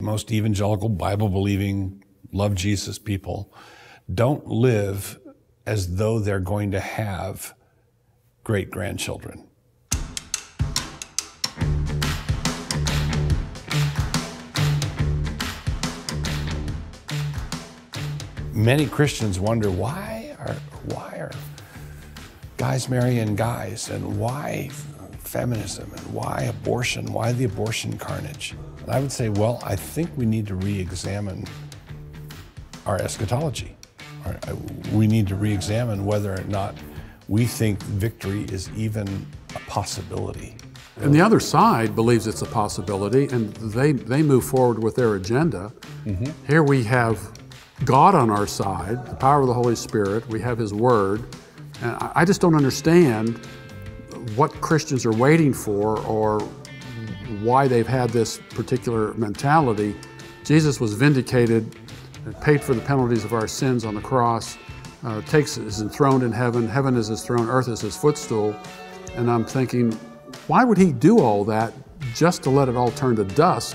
most evangelical, Bible believing, love Jesus people don't live as though they're going to have great grandchildren. Many Christians wonder why are why are guys marrying guys and why feminism and why abortion, why the abortion carnage? And I would say, well, I think we need to re-examine our eschatology. We need to re-examine whether or not we think victory is even a possibility. And the other side believes it's a possibility, and they, they move forward with their agenda. Mm-hmm. Here we have God on our side, the power of the Holy Spirit, we have His Word, and I just don't understand what Christians are waiting for or why they've had this particular mentality. Jesus was vindicated, paid for the penalties of our sins on the cross, uh, takes is enthroned in heaven, heaven is his throne, earth is his footstool. And I'm thinking, why would he do all that just to let it all turn to dust